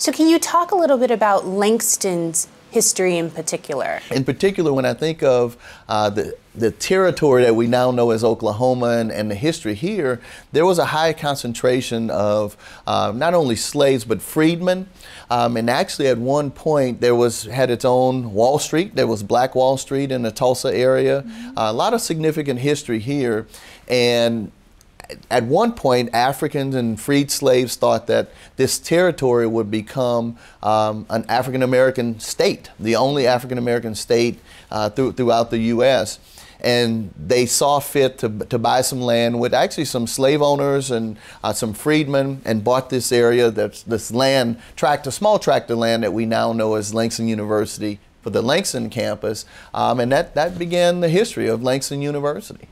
So, can you talk a little bit about Langston's history in particular? In particular, when I think of uh, the the territory that we now know as Oklahoma and, and, the history here, there was a high concentration of uh, not only slaves but freedmen. Um, and actually, at one point, there was had its own Wall Street. There was Black Wall Street in the Tulsa area. Mm -hmm. uh, a lot of significant history here, and at one point, Africans and freed slaves thought that this territory would become um, an African American state, the only African American state uh, through, throughout the U.S. And they saw fit to, to buy some land with actually some slave owners and uh, some freedmen and bought this area, that's, this land, tract, a small tract of land that we now know as Langston University for the Langston campus. Um, and that, that began the history of Langston University.